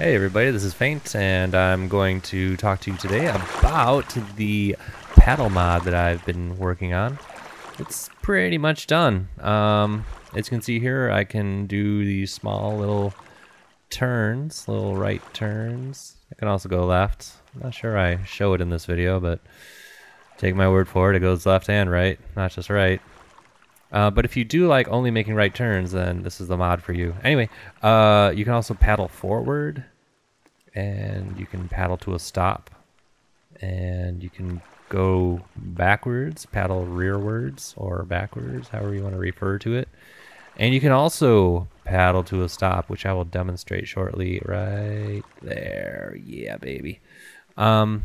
Hey everybody, this is Feint, and I'm going to talk to you today about the paddle mod that I've been working on. It's pretty much done. Um, as you can see here, I can do these small little turns, little right turns. I can also go left. I'm not sure I show it in this video, but take my word for it, it goes left and right, not just right. Uh, but if you do like only making right turns, then this is the mod for you. Anyway, uh, you can also paddle forward, and you can paddle to a stop, and you can go backwards, paddle rearwards or backwards, however you want to refer to it. And you can also paddle to a stop, which I will demonstrate shortly. Right there, yeah, baby. Um,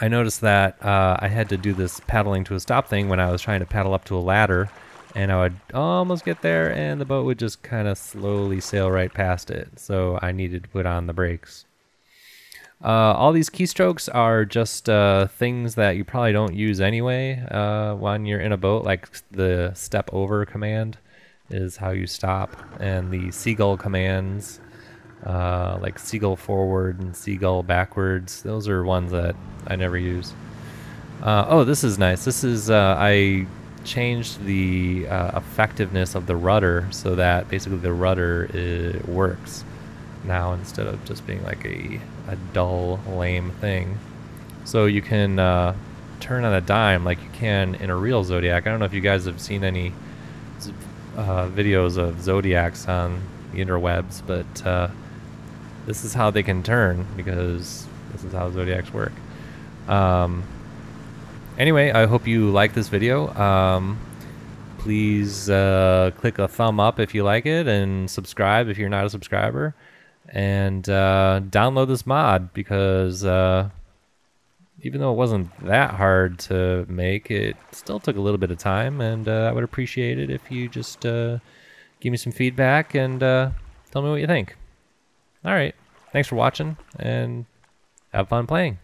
I noticed that uh, I had to do this paddling to a stop thing when I was trying to paddle up to a ladder and I would almost get there, and the boat would just kind of slowly sail right past it. So I needed to put on the brakes. Uh, all these keystrokes are just uh, things that you probably don't use anyway uh, when you're in a boat, like the step over command is how you stop, and the seagull commands, uh, like seagull forward and seagull backwards, those are ones that I never use. Uh, oh, this is nice. This is, uh, I changed the uh, effectiveness of the rudder so that basically the rudder it works now instead of just being like a, a dull, lame thing. So you can uh, turn on a dime like you can in a real Zodiac. I don't know if you guys have seen any uh, videos of Zodiacs on the interwebs, but uh, this is how they can turn because this is how Zodiacs work. Um, anyway, I hope you like this video. Um, please uh, click a thumb up if you like it and subscribe if you're not a subscriber. And uh, download this mod because uh, even though it wasn't that hard to make, it still took a little bit of time. And uh, I would appreciate it if you just uh, give me some feedback and uh, tell me what you think. All right. Thanks for watching and have fun playing.